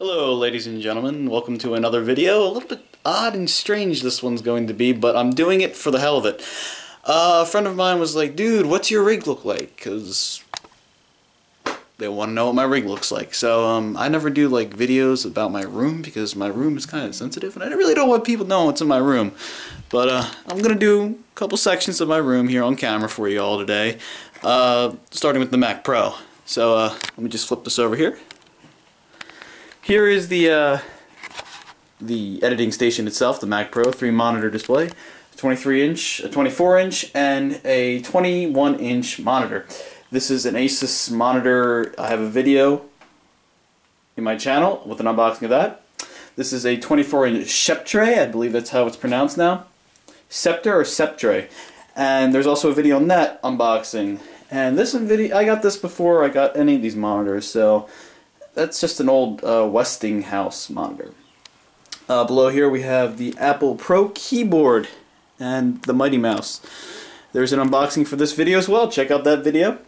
Hello ladies and gentlemen, welcome to another video. A little bit odd and strange this one's going to be, but I'm doing it for the hell of it. Uh, a friend of mine was like, dude, what's your rig look like? Because they want to know what my rig looks like. So um, I never do like videos about my room because my room is kind of sensitive and I really don't want people to know what's in my room. But uh, I'm going to do a couple sections of my room here on camera for you all today, uh, starting with the Mac Pro. So uh, let me just flip this over here. Here is the uh, the editing station itself, the Mac Pro, three monitor display, 23 inch, a 24 inch, and a 21 inch monitor. This is an Asus monitor. I have a video in my channel with an unboxing of that. This is a 24 inch Sceptre, I believe that's how it's pronounced now. Scepter or Sceptre. And there's also a video on that unboxing. And this video, I got this before I got any of these monitors, so that's just an old uh, Westinghouse monitor. Uh, below here we have the Apple Pro keyboard and the Mighty Mouse. There's an unboxing for this video as well. Check out that video.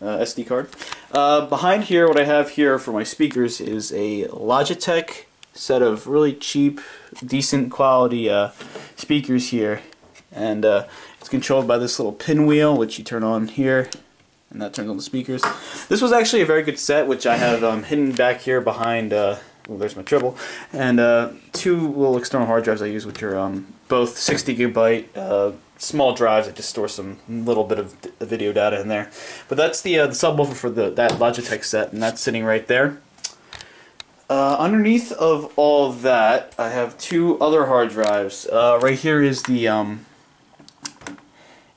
Uh, SD card. Uh, behind here, what I have here for my speakers is a Logitech set of really cheap, decent quality uh, speakers here. And uh, it's controlled by this little pinwheel, which you turn on here and that turns on the speakers. This was actually a very good set, which I have um, hidden back here behind, uh, well, there's my treble, and uh, two little external hard drives I use, which are um, both 60 gigabyte uh, small drives that just store some little bit of video data in there. But that's the, uh, the subwoofer for the that Logitech set, and that's sitting right there. Uh, underneath of all of that, I have two other hard drives. Uh, right here is the um,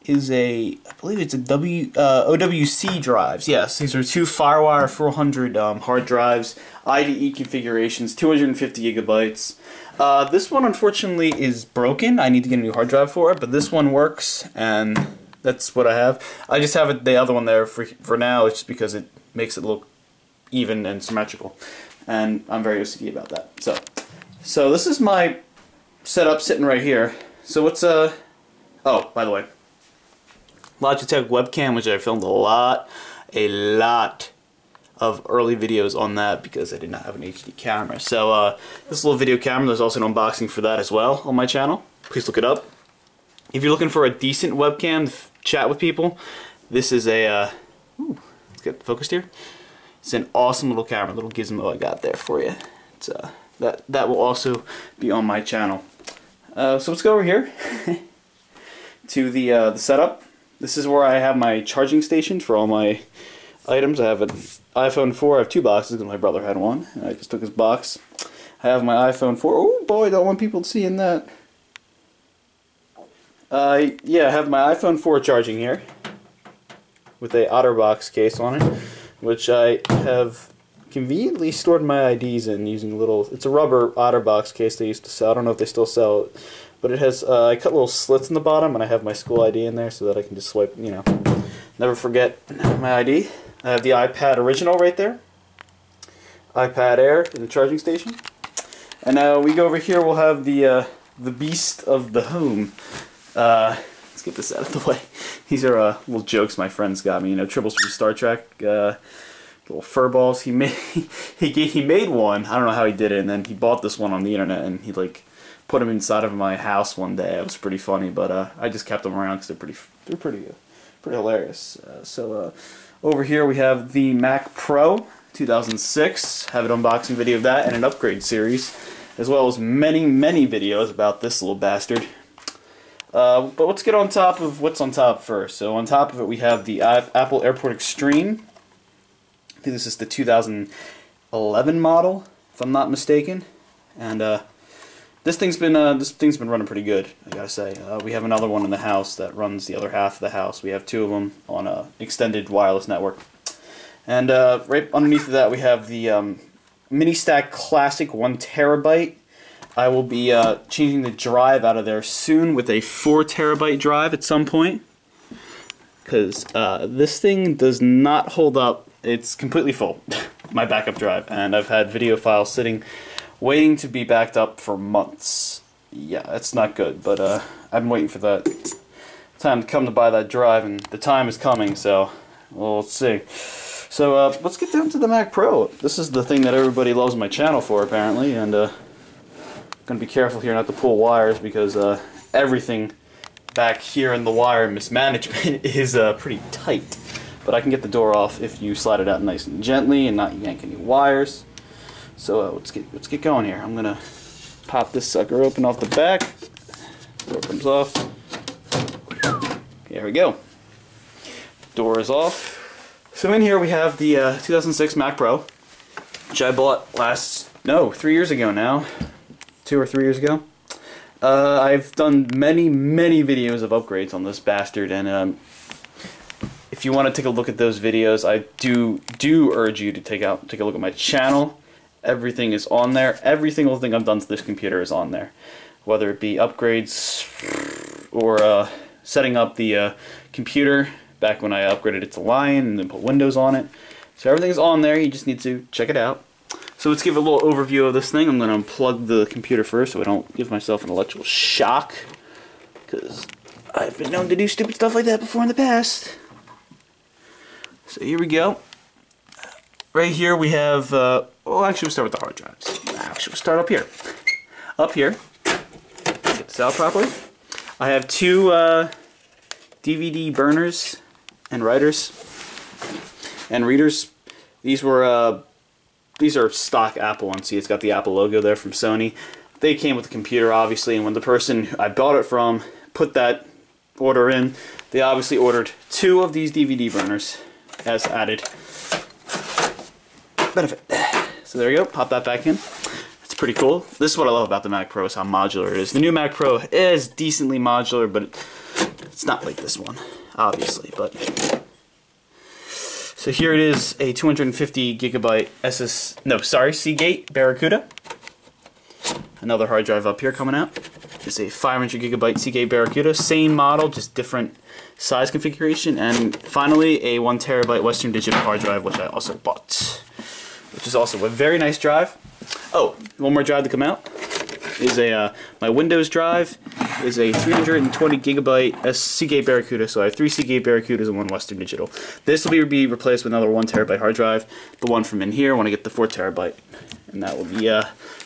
is a, I believe it's a W uh, OWC drives. Yes, these are two FireWire 400 um, hard drives, IDE configurations, 250 gigabytes. Uh, this one unfortunately is broken. I need to get a new hard drive for it, but this one works, and that's what I have. I just have the other one there for for now, just because it makes it look even and symmetrical, and I'm very OCD about that. So, so this is my setup sitting right here. So what's uh? Oh, by the way, Logitech webcam, which I filmed a lot, a lot of early videos on that because I did not have an HD camera. So uh, this little video camera, there's also an unboxing for that as well on my channel. Please look it up. If you're looking for a decent webcam to chat with people, this is a, uh, ooh, let's get focused here. It's an awesome little camera, little gizmo I got there for you. It's, uh, that, that will also be on my channel. Uh, so let's go over here to the, uh, the setup. This is where I have my charging station for all my items. I have an iPhone 4. I have two boxes because my brother had one. I just took his box. I have my iPhone 4. Oh boy, don't want people seeing that. Uh, yeah, I have my iPhone 4 charging here with a OtterBox case on it, which I have conveniently stored my IDs in using a little. It's a rubber OtterBox case they used to sell. I don't know if they still sell it but it has, uh, I cut little slits in the bottom and I have my school ID in there so that I can just swipe, you know, never forget my ID. I have the iPad original right there. iPad Air in the charging station. And now we go over here, we'll have the, uh, the beast of the home. Uh, let's get this out of the way. These are uh, little jokes my friends got me. You know, Tribbles from Star Trek, uh, little fur balls. He made he he made one. I don't know how he did it, and then he bought this one on the internet, and he like put them inside of my house one day. It was pretty funny, but uh, I just kept them around because they're pretty they're pretty uh, pretty hilarious. Uh, so uh, over here we have the Mac Pro 2006. Have an unboxing video of that and an upgrade series, as well as many many videos about this little bastard. Uh, but let's get on top of what's on top first. So on top of it we have the Apple AirPort Extreme. Think this is the 2011 model, if I'm not mistaken. And uh, this thing's been uh, this thing's been running pretty good. I gotta say. Uh, we have another one in the house that runs the other half of the house. We have two of them on a extended wireless network. And uh, right underneath of that, we have the um, Ministack Classic one terabyte. I will be uh, changing the drive out of there soon with a four terabyte drive at some point because uh, this thing does not hold up. It's completely full, my backup drive, and I've had video files sitting waiting to be backed up for months. Yeah, that's not good, but uh, I've been waiting for that time to come to buy that drive, and the time is coming, so well, let's see. So uh, let's get down to the Mac Pro. This is the thing that everybody loves my channel for, apparently, and uh, gonna be careful here not to pull wires because uh, everything back here in the wire mismanagement is uh, pretty tight. But I can get the door off if you slide it out nice and gently and not yank any wires. So uh, let's get let's get going here. I'm gonna pop this sucker open off the back. Door comes off. There we go. Door is off. So in here we have the uh, 2006 Mac Pro, which I bought last, no, three years ago now. Two or three years ago. Uh, I've done many, many videos of upgrades on this bastard, and um, if you want to take a look at those videos, I do do urge you to take out take a look at my channel. Everything is on there. Every single thing I've done to this computer is on there, whether it be upgrades or uh, setting up the uh, computer back when I upgraded it to Lion and then put Windows on it. So everything's on there, you just need to check it out. So let's give a little overview of this thing. I'm going to unplug the computer first so I don't give myself an electrical shock. Because I've been known to do stupid stuff like that before in the past. So here we go. Right here we have, uh, well actually we'll start with the hard drives. Actually we'll start up here. Up here, get this out properly. I have two uh, DVD burners and writers and readers. These were uh, these are stock Apple ones. See, it's got the Apple logo there from Sony. They came with the computer, obviously, and when the person I bought it from put that order in, they obviously ordered two of these DVD burners as added benefit. So there you go. Pop that back in. It's pretty cool. This is what I love about the Mac Pro is how modular it is. The new Mac Pro is decently modular, but it's not like this one, obviously. But so here it is, a 250 gigabyte SS, no, sorry, Seagate Barracuda. Another hard drive up here coming out. It's a 500 gigabyte Seagate Barracuda, same model, just different size configuration. And finally, a one terabyte Western Digital hard drive, which I also bought, which is also a very nice drive. Oh, one more drive to come out is a uh, my Windows drive is a 320 gigabyte Seagate Barracuda. So I have three Seagate Barracudas and one Western Digital. This will be replaced with another one terabyte hard drive. The one from in here when I get the four terabyte, and that will be uh,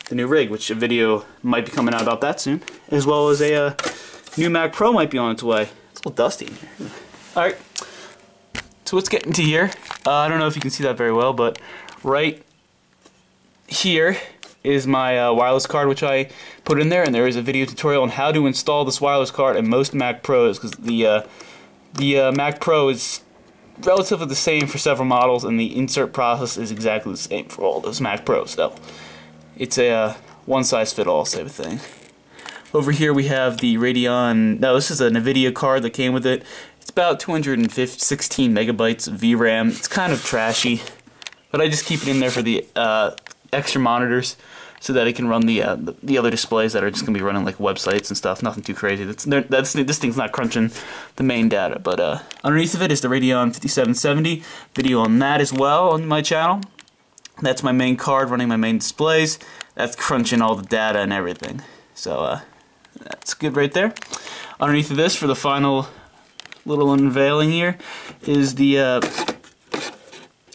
the new rig, which a video might be coming out about that soon, as well as a uh, new Mac Pro might be on its way. It's a little dusty in here. All right. So let's get into here. Uh, I don't know if you can see that very well, but right here is my uh, wireless card which I put in there and there is a video tutorial on how to install this wireless card in most Mac Pros because the uh, the uh, Mac Pro is relatively the same for several models and the insert process is exactly the same for all those Mac Pros so it's a uh, one size fit all type of thing. Over here we have the Radeon, no this is a NVIDIA card that came with it. It's about 216 megabytes of VRAM. It's kind of trashy but I just keep it in there for the uh, extra monitors so that it can run the, uh, the, the other displays that are just gonna be running like websites and stuff. Nothing too crazy. That's that's this thing's not crunching the main data, but uh, underneath of it is the Radeon 5770. Video on that as well on my channel. That's my main card running my main displays. That's crunching all the data and everything. So uh, that's good right there. Underneath of this, for the final little unveiling here, is the uh,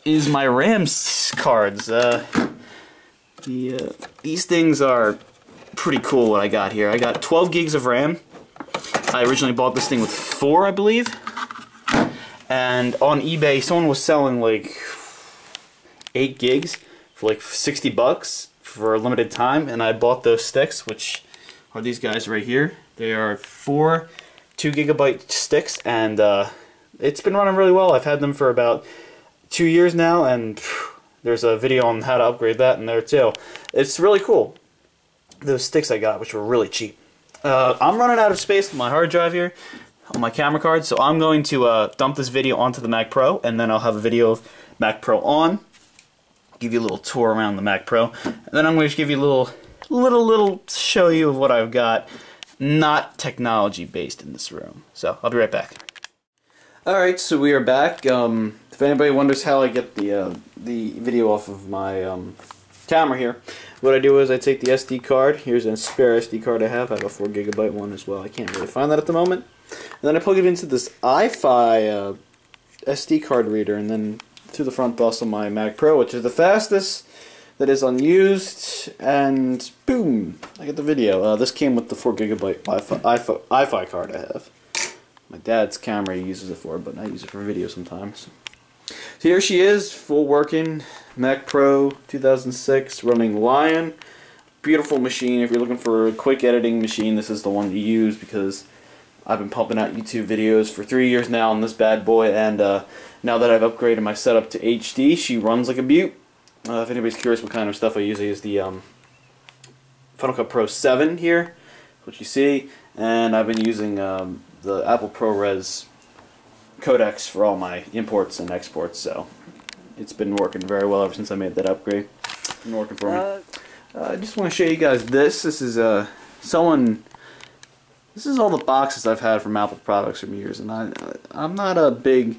is my RAMs cards. Uh, the, these things are pretty cool what I got here. I got 12 gigs of RAM. I originally bought this thing with 4, I believe. And on eBay, someone was selling like 8 gigs for like 60 bucks for a limited time. And I bought those sticks, which are these guys right here. They are four 2 gigabyte sticks. And uh, it's been running really well. I've had them for about two years now. And... Phew, there's a video on how to upgrade that in there too. It's really cool. Those sticks I got, which were really cheap. Uh, I'm running out of space on my hard drive here, on my camera card, so I'm going to uh, dump this video onto the Mac Pro, and then I'll have a video of Mac Pro on, give you a little tour around the Mac Pro, and then I'm going to give you a little, little, little show you of what I've got, not technology based in this room. So I'll be right back. Alright, so we are back. Um, if anybody wonders how I get the uh, the video off of my um, camera here, what I do is I take the SD card. Here's a spare SD card I have. I have a 4 gigabyte one as well. I can't really find that at the moment. And then I plug it into this Eye-Fi uh, SD card reader, and then to the front bus of my Mac Pro, which is the fastest that is unused, and boom, I get the video. Uh, this came with the 4 gigabyte Wi-Fi card I have. My dad's camera he uses it for, but I use it for video sometimes. So here she is, full working Mac Pro 2006 running Lion. Beautiful machine. If you're looking for a quick editing machine, this is the one to use because I've been pumping out YouTube videos for three years now on this bad boy, and uh, now that I've upgraded my setup to HD, she runs like a beaut. Uh, if anybody's curious what kind of stuff I use, I use the um, Final Cut Pro 7 here, which you see, and I've been using um, the Apple ProRes codecs for all my imports and exports, so it's been working very well ever since I made that upgrade. It's been working for me. Uh, uh I just want to show you guys this. This is uh, someone. This is all the boxes I've had from Apple products for years, and I I'm not a big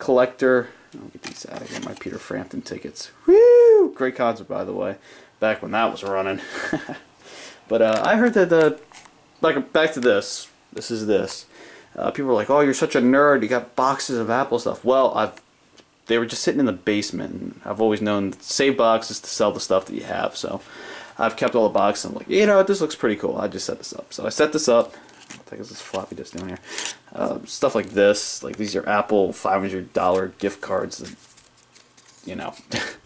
collector. I'll get these out of here. My Peter Frampton tickets. Woo! Great concert, by the way. Back when that was running. but uh, I heard that the like back to this. This is this. Uh, people were like, "Oh, you're such a nerd. You got boxes of Apple stuff." Well, I've they were just sitting in the basement. I've always known that save boxes to sell the stuff that you have. So I've kept all the boxes. I'm like, you know, this looks pretty cool. I just set this up. So I set this up. Heck is this floppy disk down here? Uh, stuff like this. Like these are Apple $500 gift cards that, you know,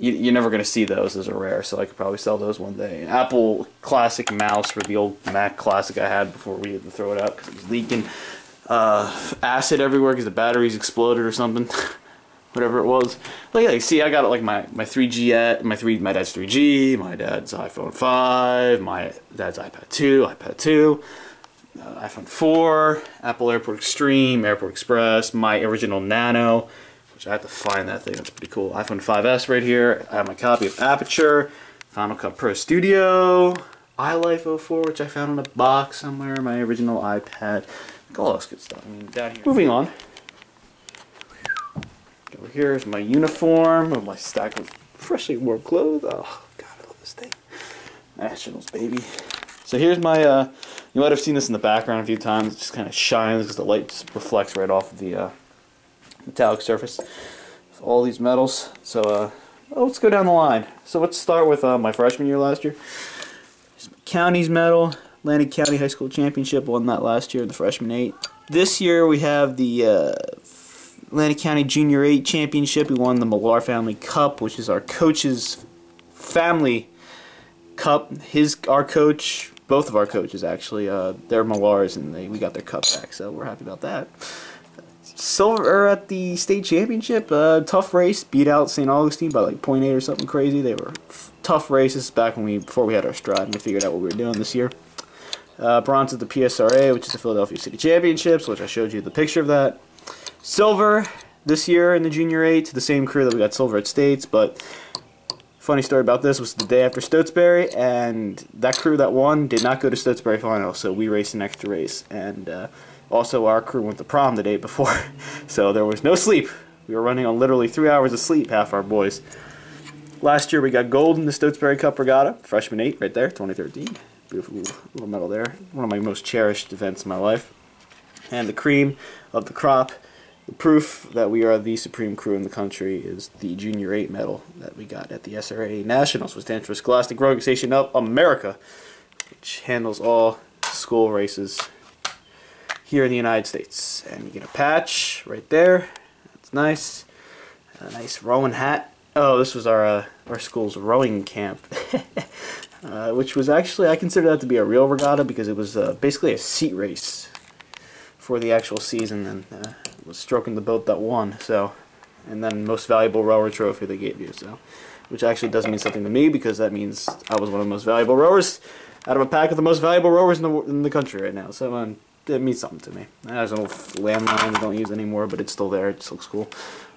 you, are never going to see those. Those are rare, so I could probably sell those one day. Apple Classic mouse for the old Mac Classic I had before we had to throw it out because it was leaking uh, acid everywhere because the batteries exploded or something. Whatever it was. Like, like, see, I got like my my 3G, my three, my dad's 3G, my dad's iPhone 5, my dad's iPad 2, iPad 2, uh, iPhone 4, Apple Airport Extreme, Airport Express, my original Nano, which I have to find that thing. That's pretty cool. iPhone 5S right here. I have my copy of Aperture, Final Cut Pro Studio, iLife 04, which I found in a box somewhere, my original iPad. All this good stuff. I mean, down here. Moving on. Over here is my uniform of my stack of freshly worn clothes. Oh, God, I love this thing. Nationals, baby. So here's my, uh, you might have seen this in the background a few times. It just kind of shines because the light just reflects right off of the uh, metallic surface. All these medals. So uh, oh, let's go down the line. So let's start with uh, my freshman year last year. County's medal. Atlantic County High School Championship. Won that last year in the freshman eight. This year we have the uh, Atlantic County Junior 8 Championship. We won the Millar Family Cup, which is our coach's family cup. His our coach, both of our coaches actually, uh, they're Millars, and they we got their cup back, so we're happy about that. Silver at the state championship, uh, tough race, beat out St. Augustine by like 0.8 or something crazy. They were tough races back when we before we had our stride and we figured out what we were doing this year. Uh, bronze at the PSRA, which is the Philadelphia City Championships, which I showed you the picture of that. Silver this year in the Junior 8 to the same crew that we got silver at States, but funny story about this was the day after Stotesbury, and that crew that won did not go to Stotesbury final, so we raced an extra race. And uh, also, our crew went to prom the day before, so there was no sleep. We were running on literally three hours of sleep, half our boys. Last year we got gold in the Stotesbury Cup Regatta, freshman 8 right there, 2013. Beautiful little medal there. One of my most cherished events in my life. And the cream of the crop, the proof that we are the supreme crew in the country is the Junior 8 medal that we got at the SRA Nationals, which stands for Scholastic Rowing Association of America, which handles all school races here in the United States. And you get a patch right there. That's nice. A nice rowing hat. Oh, this was our uh, our school's rowing camp. Uh, which was actually, I consider that to be a real regatta because it was uh, basically a seat race for the actual season and uh, was stroking the boat that won. So, and then most valuable rower trophy they gave you. So, which actually does mean something to me because that means I was one of the most valuable rowers out of a pack of the most valuable rowers in the in the country right now. So, um, it means something to me. There's an old landline I don't use anymore, but it's still there. It just looks cool.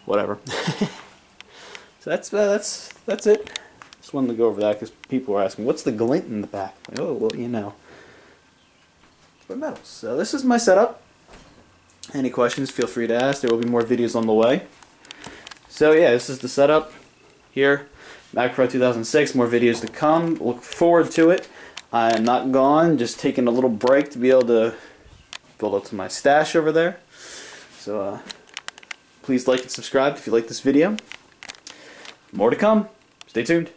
Whatever. so that's uh, that's that's it. Just wanted to go over that because people were asking, what's the glint in the back? Like, oh, well, you know. For medals. So this is my setup. Any questions, feel free to ask. There will be more videos on the way. So yeah, this is the setup here. Mac Pro 2006, more videos to come. Look forward to it. I am not gone, just taking a little break to be able to build up to my stash over there. So uh, Please like and subscribe if you like this video. More to come. Stay tuned.